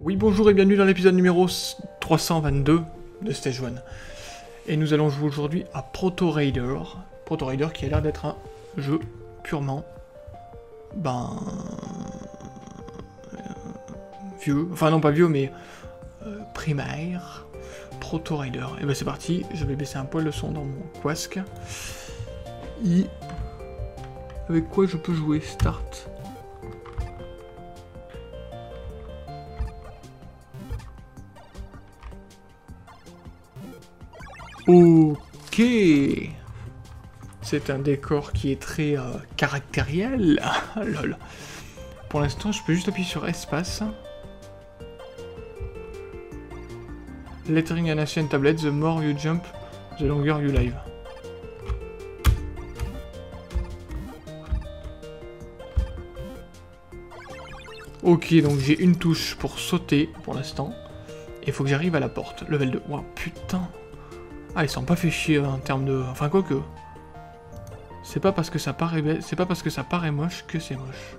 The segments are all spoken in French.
Oui, bonjour et bienvenue dans l'épisode numéro 322 de Stage 1. Et nous allons jouer aujourd'hui à Proto Raider. Proto Raider qui a l'air d'être un jeu purement... Ben... euh, vieux. Enfin non pas vieux mais... euh, primaire. Proto Raider. Et ben c'est parti, je vais baisser un poil le son dans mon quasque. Et... Avec quoi je peux jouer? Start. Ok. C'est un décor qui est très euh, caractériel. Lol. Pour l'instant, je peux juste appuyer sur espace. Lettering an ancient tablet, the more you jump, the longer you live. Ok, donc j'ai une touche pour sauter pour l'instant. Et il faut que j'arrive à la porte. Level 2. Wow, putain. Ah, ils sont pas fait chier en termes de... Enfin, quoi que... C'est pas parce que ça paraît c'est pas parce que ça paraît moche que c'est moche.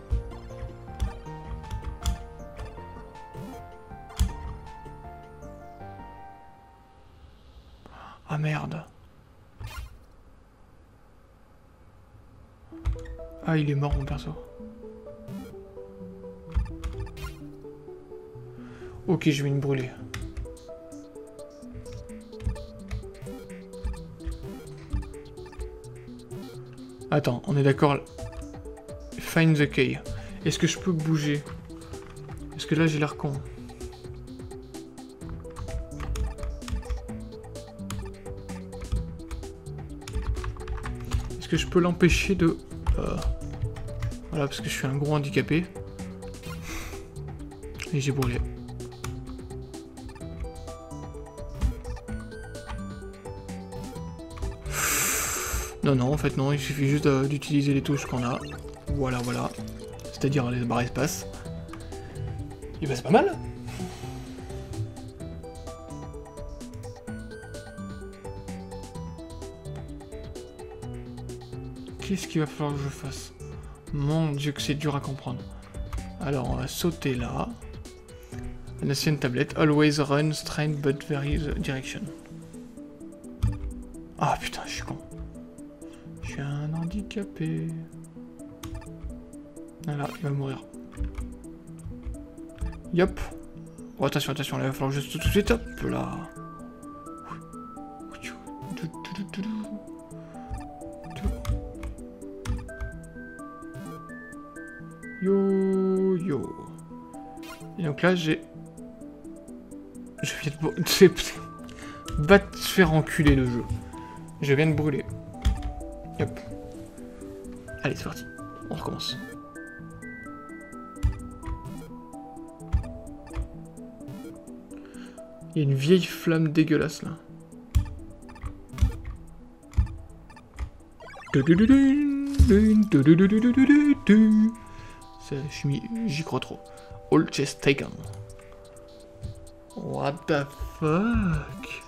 Ah merde. Ah, il est mort mon perso. Ok, je vais me brûler. Attends, on est d'accord. Find the key. Est-ce que je peux bouger? Est-ce que là j'ai l'air con? Est-ce que je peux l'empêcher de... euh, Voilà, parce que je suis un gros handicapé. Et j'ai brûlé. Non, non, en fait, non, il suffit juste euh, d'utiliser les touches qu'on a. Voilà, voilà. C'est-à-dire les barres espace. Et bah, c'est pas mal. Qu'est-ce qu'il va falloir que je fasse? Mon dieu, que c'est dur à comprendre. Alors, on va sauter là. Une ancienne tablette. Always run straight but the direction. Ah putain, je suis con. Je suis un handicapé. Voilà, il va mourir. Yop. Oh, attention, attention, là, il va falloir juste tout de suite, hop, là. Donc là, j'ai... Je viens de... Va te faire enculer le jeu. Je viens de brûler. Hop. Allez, c'est parti. On recommence. Il y a une vieille flamme dégueulasse là. J'y crois trop. All chest taken. What the fuck?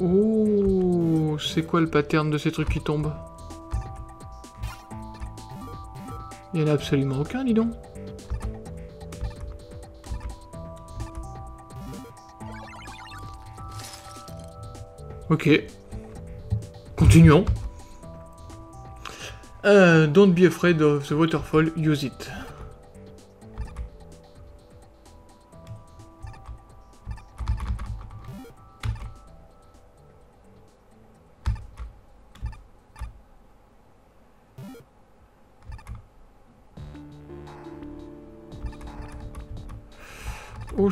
Oh, c'est quoi le pattern de ces trucs qui tombent? Il y en a absolument aucun, dis donc. Ok. Continuons. Euh, don't be afraid of the waterfall, use it.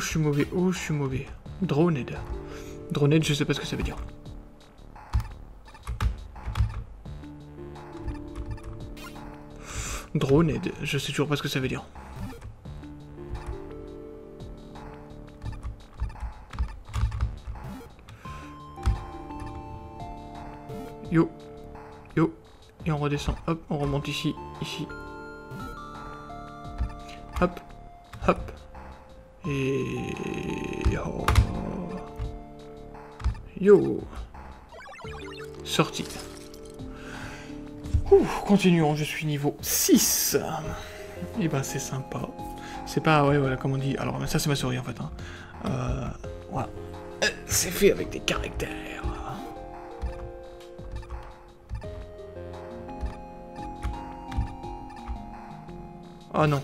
Je suis mauvais. Oh, je suis mauvais. Droned. Droned, je sais pas ce que ça veut dire. Droned, je sais toujours pas ce que ça veut dire. Yo. Yo. Et on redescend. Hop, on remonte ici. Ici. Hop. Hop. Et... Oh. Yo. Sortie. Ouh, continuons, je suis niveau 6. Et eh ben c'est sympa. C'est pas, ouais, voilà, comme on dit. Alors, ça c'est ma souris en fait. Hein. Euh, voilà. Euh, c'est fait avec des caractères. Ah non.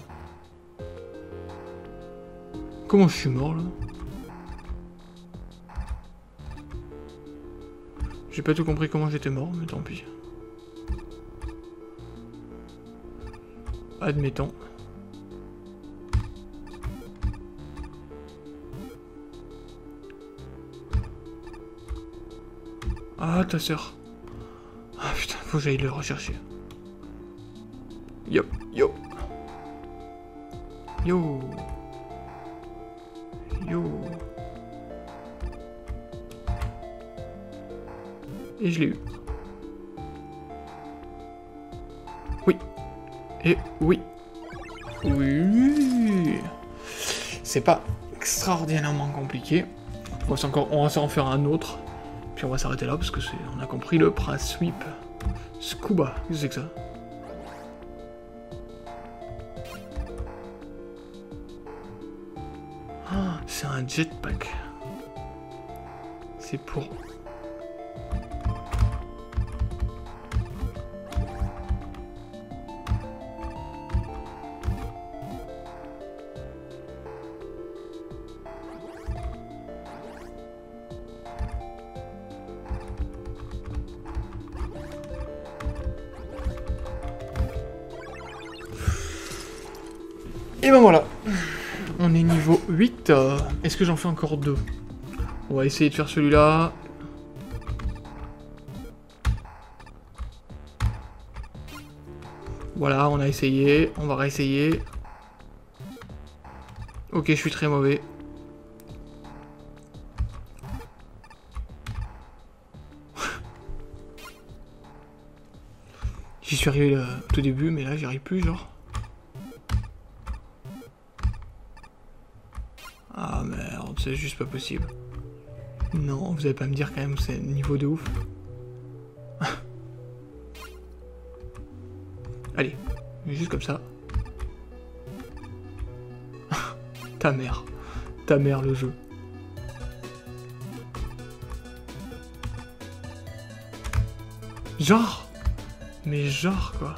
Comment je suis mort là J'ai pas tout compris comment j'étais mort, mais tant pis. Admettons. Ah, ta sœur. Ah putain, faut que j'aille le rechercher. Yo, yo. Yo. Yo. Et je l'ai eu. Oui. Et oui. Oui. C'est pas extraordinairement compliqué. On va, encore, on va en faire un autre. Puis on va s'arrêter là parce que c'est, on a compris le principe. Scuba, qu'est-ce que c'est que ça? C'est un jetpack. C'est pour Et ben voilà. On est niveau 8. Est-ce que j'en fais encore deux On va essayer de faire celui-là. Voilà, on a essayé. On va réessayer. Ok, je suis très mauvais. J'y suis arrivé au tout début, mais là j'y arrive plus, genre. C'est juste pas possible. Non, vous allez pas me dire quand même c'est niveau de ouf. Allez, juste comme ça. Ta mère. Ta mère le jeu. Genre Mais genre quoi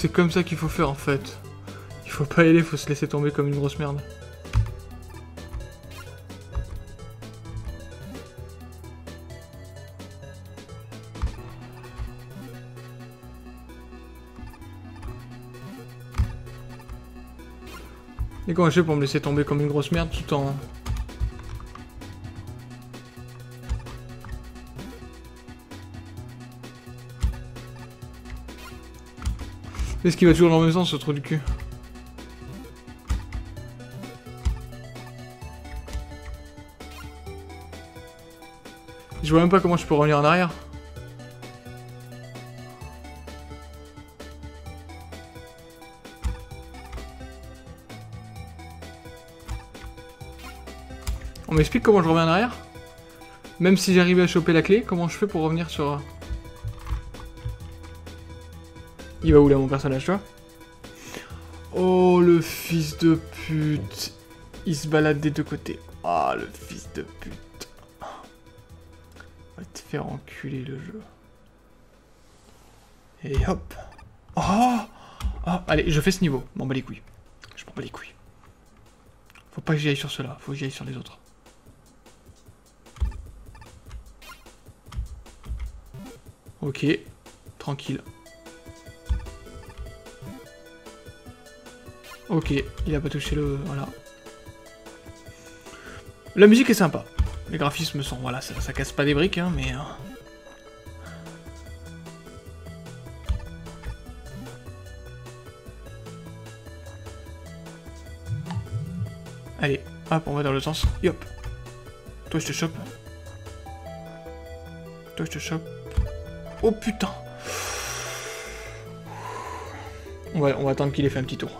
c'est comme ça qu'il faut faire en fait. Il faut pas y aller, faut se laisser tomber comme une grosse merde. Et comment je fais pour me laisser tomber comme une grosse merde tout en... Est-ce qu'il va toujours dans le même sens, ce trou du cul Je vois même pas comment je peux revenir en arrière. On m'explique comment je reviens en arrière? Même si j'arrivais à choper la clé, comment je fais pour revenir sur... Il va où là mon personnage, tu vois Oh le fils de pute Il se balade des deux côtés. Ah le fils de pute Va te faire enculer le jeu. Et hop Oh Oh Allez, je fais ce niveau. M'en bats les couilles. Je m'en bats les couilles. Faut pas que j'y aille sur cela, faut que j'y aille sur les autres. Ok, tranquille. Ok, il a pas touché le... Voilà. La musique est sympa. Les graphismes sont... Voilà, ça, casse pas des briques, hein, mais... Euh. Allez, hop, on va dans le sens. Yop. Toi, je te chope. Toi, je te chope. Oh putain on va attendre qu'il ait fait un petit tour.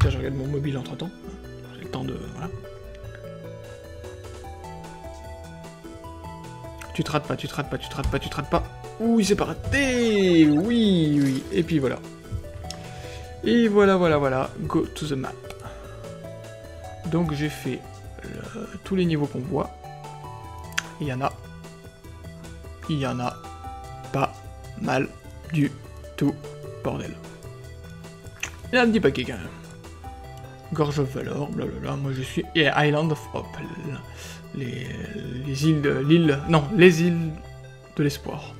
Tiens, je regarde mon mobile entre temps. J'ai le temps de... Voilà. Tu te rates pas, tu te rates pas, tu te rates pas, tu te rates pas. Ouh, il s'est pas raté Oui, oui. Et puis voilà. Et voilà, voilà, voilà. Go to the map. Donc j'ai fait tous les niveaux qu'on voit. Il y en a. Il y en a pas mal du tout, bordel. Il y a un petit paquet quand même. Gorge of Valor, blablabla, moi je suis... Et Island of Hope, les, les îles de... l'île... Non, les îles de l'espoir.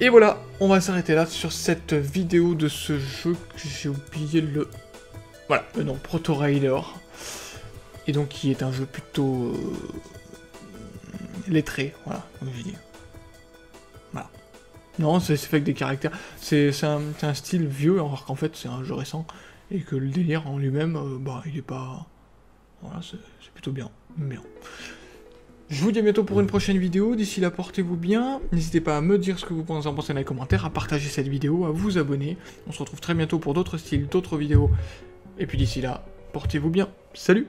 Et voilà, on va s'arrêter là sur cette vidéo de ce jeu que j'ai oublié le... Voilà, le nom, Proto Raider. Et donc qui est un jeu plutôt... Euh, lettré, voilà, comme je dis. Voilà. Non, c'est fait avec des caractères. C'est un, style vieux, alors qu'en fait c'est un jeu récent. Et que le délire en lui-même, euh, bah il est pas... Voilà, c'est plutôt bien. Bien. Je vous dis à bientôt pour une prochaine vidéo. D'ici là, portez-vous bien. N'hésitez pas à me dire ce que vous en pensez dans les commentaires, à partager cette vidéo, à vous abonner. On se retrouve très bientôt pour d'autres styles, d'autres vidéos. Et puis d'ici là, portez-vous bien. Salut